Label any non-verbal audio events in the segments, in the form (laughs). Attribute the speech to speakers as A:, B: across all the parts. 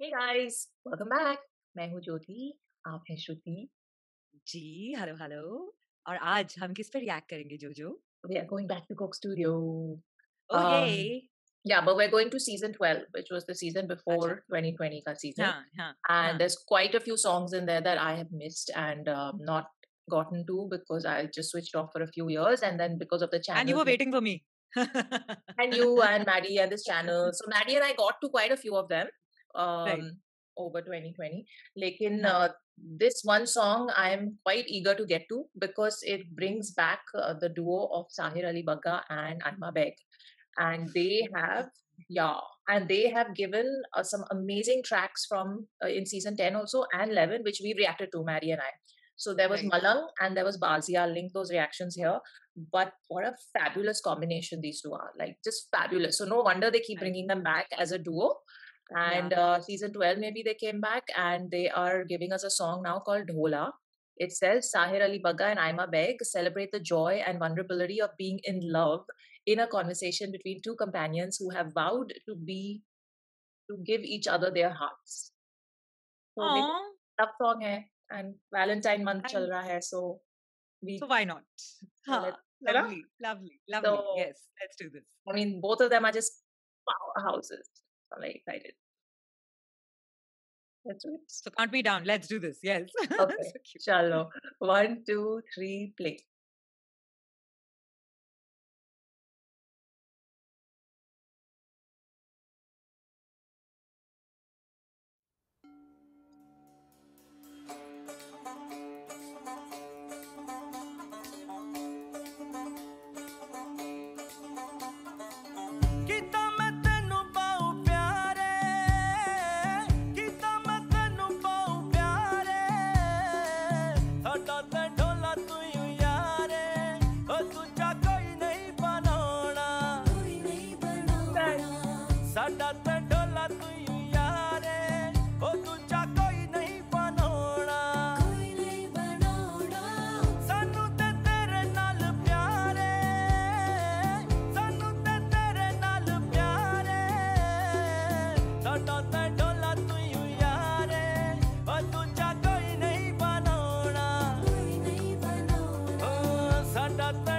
A: Hey guys, welcome back. मैं हूँ ज्योति आप हैं श्रुति
B: जी हेलो हेलो और आज हम किस पे रिएक्ट करेंगे जोजो
A: We are going back to Coke Studio.
B: Oh,
A: um. Yeah, but we're going to season 12, which was the season before
B: Achha.
A: 2020 ka season.
B: Haan, haan,
A: and
B: haan.
A: there's quite a few songs in there that I have missed and um, not gotten to because I just switched off for a few years. And then because of the
B: channel. And
A: you
B: were waiting for me.
A: and you and Maddie and this (laughs) channel. So Maddie and I got to quite a few of them
B: right.
A: Um, over 2020 lekin uh, this one song i am quite eager to get to because it brings back uh, the duo of sahir ali bagga and Aima Baig. And they have yeah and they have given uh, some amazing tracks from uh, in season 10 also and 11 which we reacted to Maddie and i. So there was
B: right.
A: malang and there was bazia I'll link those reactions here. But what a fabulous combination these two are. Like just fabulous. So no wonder they keep bringing them back as a duo. And uh, season 12, maybe they came back and they are giving us a song now called Dhola. It says Sahir Ali Bagga and Aima Baig celebrate the joy and vulnerability of being in love in a conversation between two companions who have vowed to be to give each other their hearts. So love song hai and Valentine month
B: and
A: chal raha hai, so we
B: so why not?
A: so
B: हाँ,
A: let's you know.
B: lovely, lovely, lovely.
A: So
B: Yes, let's do this.
A: I mean, both of them are just powerhouses. Very excited. Let's do it.
B: So count me down. Let's do this. Yes. (laughs)
A: Okay,
B: so
A: chalo. One, two, three, play.
C: that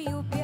C: you
D: be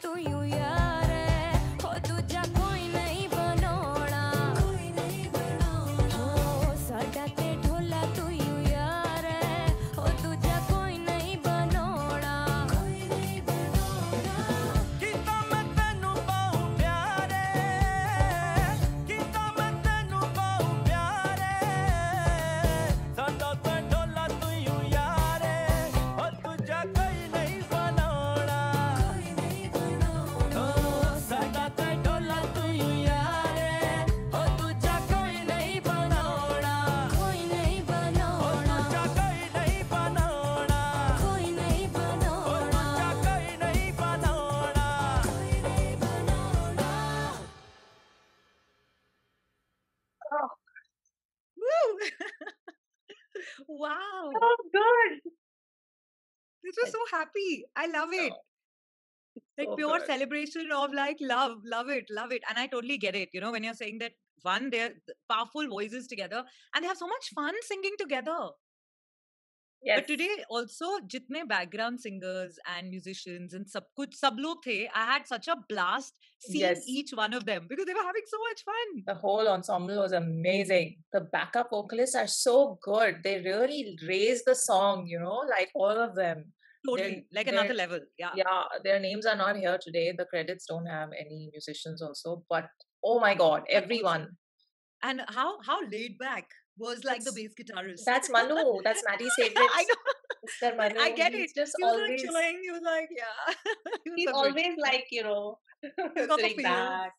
D: To you,
B: Yeah. (laughs) wow.
A: Oh, good.
B: This was so happy. I love it. Like
A: so
B: pure
A: good.
B: celebration of like love, love it, love it. And I totally get it. You know, when you're saying that one, they're powerful voices together and they have so much fun singing together.
A: Yes.
B: But today also, jitne background singers and musicians and sab kuch sab log the, I had such a blast seeing
A: Yes.
B: each one of them because they were having so much fun.
A: the whole ensemble was amazing. The backup vocalists are so good. They really raise the song, you know, like all of them.
B: Totally, like
A: they're-
B: another level. Yeah.
A: Yeah, their names are not here today. The credits don't have any musicians also, but oh my god, everyone.
B: And how how laid back was like the bass guitarist.
A: That's Manu. That's Maddie's (laughs) favorite.
B: I know.
A: Mr. Manu.
B: I get
A: He's
B: it.
A: just
B: He was
A: always
B: like chilling. He was like, yeah. (laughs) He was
A: he's
B: so good.
A: always like, you know, (laughs) sitting back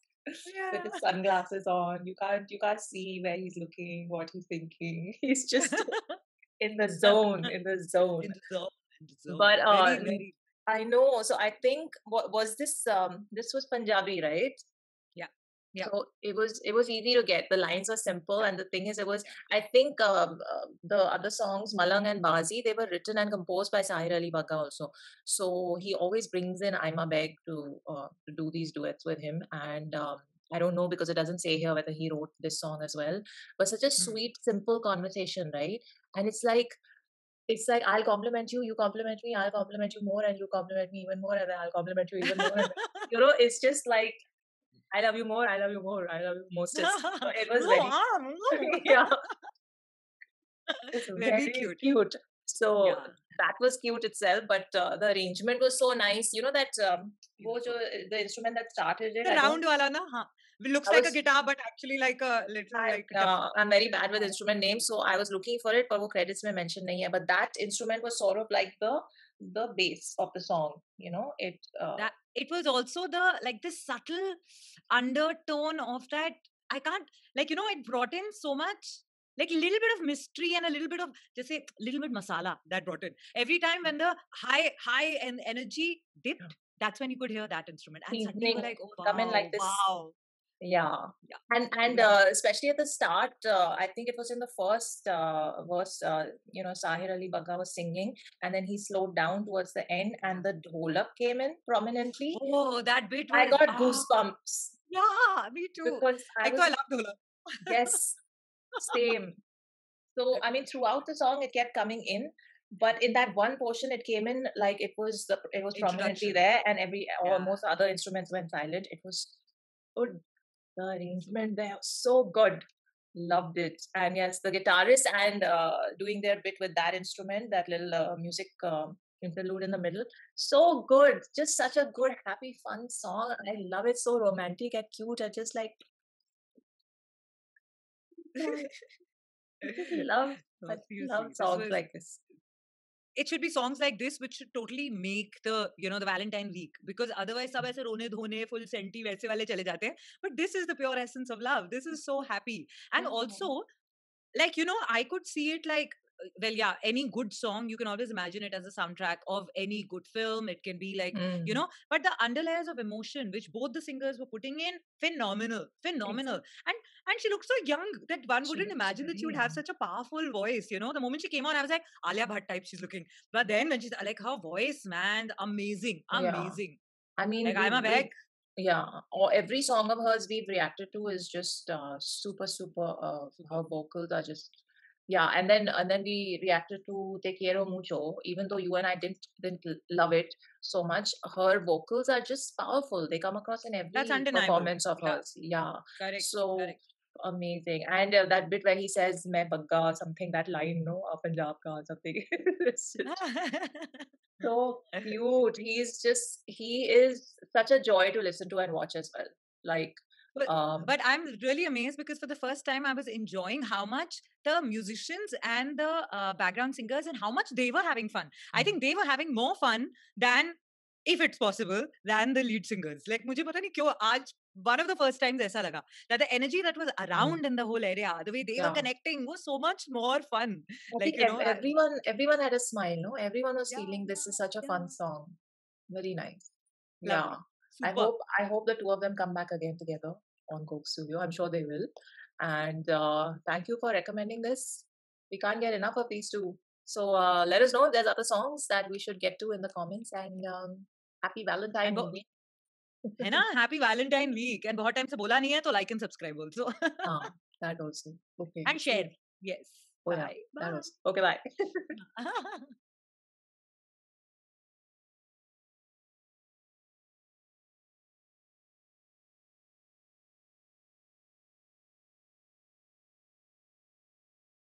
A: with his sunglasses on. You can't you can't see where he's looking, what he's thinking. He's just in the zone, in the zone.
B: In the zone, in the zone.
A: But, uh,
B: very, very.
A: I know. So I think what was this um this was Punjabi, right?
B: Yeah.
A: So it was it was easy to get. The lines were simple, and the thing is, it was I think um, uh, the other songs Malang and Bazi they were written and composed by Sahir Ali Bagga also. So he always brings in Aima Baig to uh, to do these duets with him, and um, I don't know because it doesn't say here whether he wrote this song as well. But such a
B: Hmm.
A: sweet, simple conversation, right? And it's like it's like I'll compliment you, you compliment me, I'll compliment you more, and you compliment me even more, and then I'll compliment you even more. you know, it's just like I love you more, I love you more, I love you most. So it was no,
B: very (laughs)
A: no. yeah. (laughs)
B: Very,
A: very
B: cute.
A: cute. So
B: yeah.
A: that was cute itself, but uh, the arrangement was so nice. You know that um, wo jo, the instrument that started it.
B: The round wala na, huh? It looks
A: I
B: like
A: was, a
B: guitar, but actually like a little
A: I,
B: like.
A: Uh, I'm very bad with instrument names, so I was looking for it, but wo credits mein mentioned nahi hai. But that instrument was sort of like the the base of the song. You know, it. Uh,
B: that it was also the like this subtle undertone of that i can't like you know it brought in so much like a little bit of mystery and a little bit of just say little bit masala that brought in every time when the high high and energy dipped that's when you could hear that instrument and suddenly you were
A: Seasoning
B: like oh
A: come in like this
B: wow
A: yeah.
B: Yeah.
A: and and uh, especially at the start uh, i think it was in the first uh, verse uh, you know sahir ali bagga was singing and then he slowed down towards the end and the dholak came in prominently
B: oh that bit
A: i got
B: ah,
A: goosebumps
B: yeah me too
A: because i
B: like
A: was
B: i love Dhola.
A: yes same so (laughs) i mean throughout the song it kept coming in but in that one portion it came in like it was the, it was prominently there and every
B: Yeah.
A: almost other instruments went silent it was good the arrangement there was so good. Loved it. And yes the guitarist and uh, doing their bit with that instrument that little uh, music um, interlude in the middle. So good. Just such a good happy fun song. I love it. So romantic and cute. I just like (laughs) (laughs) love I love songs like this
B: it should be songs like this which should totally make the you know the Valentine week because otherwise सब ऐसे रोने धोने full senti वैसे वाले चले जाते हैं but this is the pure essence of love this is so happy and
A: Yeah.
B: also like you know I could see it like uh, well yeah any good song you can always imagine it as a soundtrack of any good film it can be like you
A: Mm.
B: know but the underlayers of emotion which both the singers were putting in phenomenal phenomenal and and she looked so young that one
A: She
B: wouldn't imagine that she would have such a powerful voice you know? The moment she came on i was like alia bhatt type she's looking. But then when she's like her voice man amazing
A: Yeah.
B: amazing.
A: I mean,
B: like
A: Aima
B: Baig
A: yeah or every song of hers we've reacted to is just uh, super super uh, her vocals are just yeah and then and then we reacted to te quiero mucho. Even though you and i didn't didn't love it so much her vocals are just powerful. They come across in every performance of
B: Yeah.
A: hers. Yeah.
B: Correct
A: so
B: correct.
A: Amazing. And uh, that bit where he says main bagga something that line no uh, punjab ka or something. (laughs) It's just (laughs) so cute. He's just he is such a joy to listen to and watch as well. Like
B: But-
A: um
B: but i'm really amazed because for the first time i was enjoying how much the musicians and the uh, background singers and how much they were having fun. I
A: Mm.
B: think they were having more fun than if it's possible than the lead singers like mujhe pata nahi kyo aaj one of the first times aisa laga that the energy that was around in the whole area the way they were connecting was so much more fun
A: I
B: like, you know,
A: everyone everyone had a smile no everyone was
B: Yeah,
A: feeling this is such a
B: yeah.
A: fun song very nice
B: Lovely.
A: yeah I hope I hope the two of them come back again together on Coke Studio. I'm sure they will. And uh, thank you for recommending this. We can't get enough of these two. So uh, let us know if there's other songs that we should get to in the comments. And um, happy Valentine
B: bo-
A: Week.
B: है ना happy Valentine week and बहुत time से बोला नहीं है तो like and subscribe also
A: Ah, that also. Okay.
B: And share yes
A: Oh.
B: Bye
A: That also. Okay, bye.
B: Bye